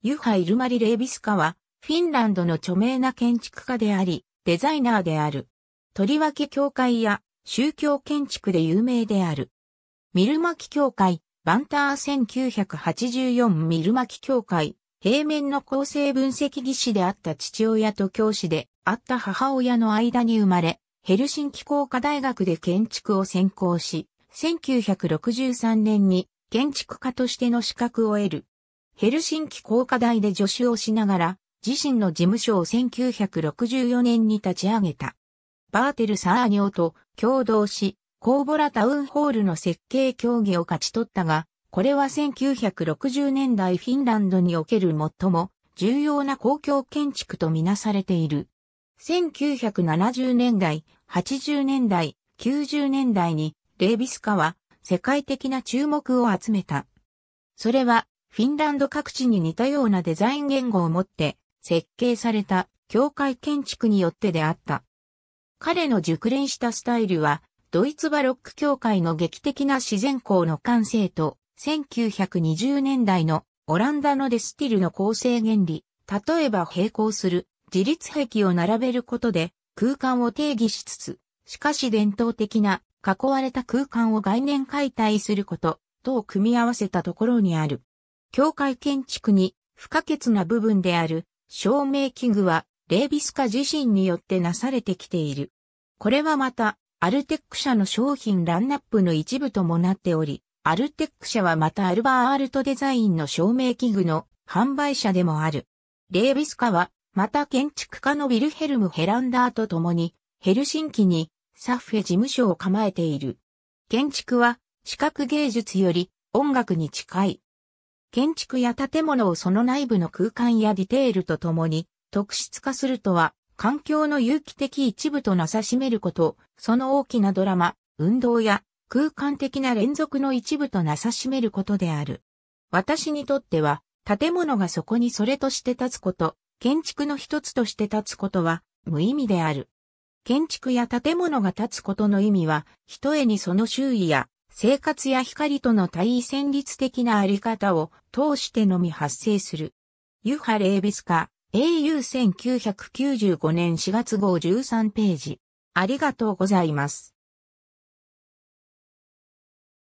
ユハ・イルマリ・レービスカは、フィンランドの著名な建築家であり、デザイナーである。とりわけ教会や宗教建築で有名である。ミルマキ教会、バンター1984ミルマキ教会、平面の構成分析技師であった父親と教師であった母親の間に生まれ、ヘルシンキ工科大学で建築を専攻し、1963年に建築家としての資格を得る。ヘルシンキ工科大で助手をしながら、自身の事務所を1964年に立ち上げた。バーテル・サーニョと共同し、コーボラタウンホールの設計競技を勝ち取ったが、これは1960年代フィンランドにおける最も重要な公共建築とみなされている。1970年代、80年代、90年代にレービスカは世界的な注目を集めた。それはフィンランド各地に似たようなデザイン言語を持って設計された教会建築によってであった。彼の熟練したスタイルは、ドイツバロック教会の劇的な自然光の完成と、1920年代のオランダのデスティルの構成原理、例えば並行する自立壁を並べることで空間を定義しつつ、しかし伝統的な囲われた空間を概念解体することとを組み合わせたところにある。教会建築に不可欠な部分である照明器具はレービスカ自身によってなされてきている。これはまたアルテック社の商品ランナップの一部ともなっており、アルテック社はまたアルバーアルトデザインの照明器具の販売者でもある。レービスカはまた建築家のビルヘルム・ヘランダーと共にヘルシンキにサッフェ事務所を構えている。建築は視覚芸術より音楽に近い。建築や建物をその内部の空間やディテールとともに特質化するとは、環境の有機的一部となさしめること、その大きなドラマ、運動や空間的な連続の一部となさしめることである。私にとっては、建物がそこにそれとして立つこと、建築の一つとして立つことは無意味である。建築や建物が立つことの意味は、一重にその周囲や生活や光との対位戦律的なあり方を通してのみ発生する。ユハ・レービスカ、AU1995 年4月号13ページ。ありがとうございます。